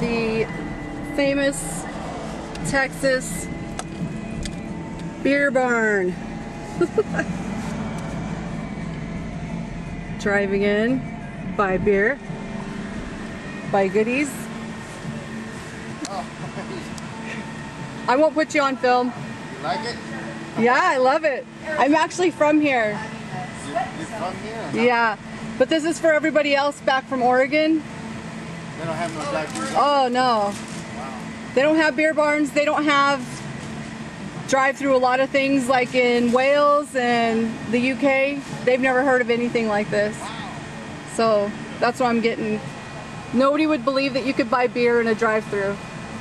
the famous Texas beer barn. Driving in, buy beer, buy goodies. I won't put you on film. You like it? Yeah, I love it. I'm actually from here. You, you from here? Yeah, but this is for everybody else back from Oregon. They don't have no drive-throughs. Oh no. They don't have beer barns. They don't have drive through a lot of things like in Wales and the UK. They've never heard of anything like this. So that's what I'm getting. Nobody would believe that you could buy beer in a drive through.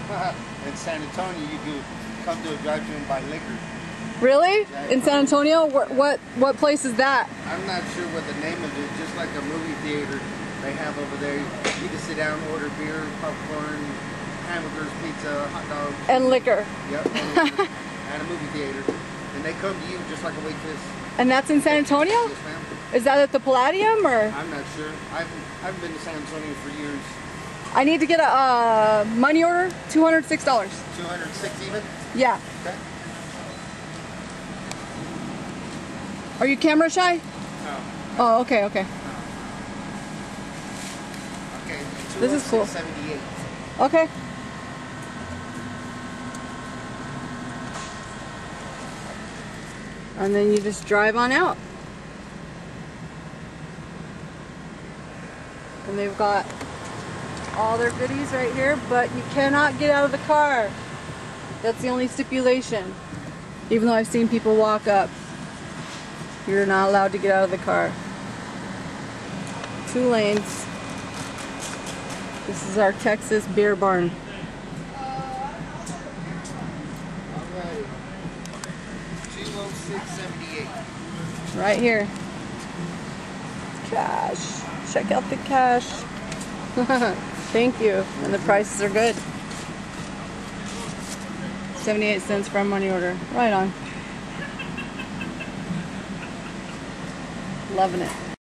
In San Antonio, you could come to a drive through and buy liquor. Really? In San Antonio? What what, what place is that? I'm not sure what the name of it. Just like a movie theater they have over there. You can sit down, order beer, popcorn, hamburgers, pizza, hot dogs. And liquor. Yep. and and a movie theater. And they come to you just like a waitress. And that's in San Antonio? Yes, ma'am. Is that at the Palladium or? I'm not sure. I've, I've been to San Antonio for years. I need to get a uh, money order, $206. 206 even? Yeah. Okay. Are you camera shy? No. Oh, okay, okay. Okay. This is cool. 78. Okay. And then you just drive on out. And they've got all their goodies right here, but you cannot get out of the car. That's the only stipulation. Even though I've seen people walk up, you're not allowed to get out of the car. Two lanes. This is our Texas beer barn. Right here. Cash. Check out the cash. Thank you. And the prices are good. 78 cents for a money order. Right on. Loving it.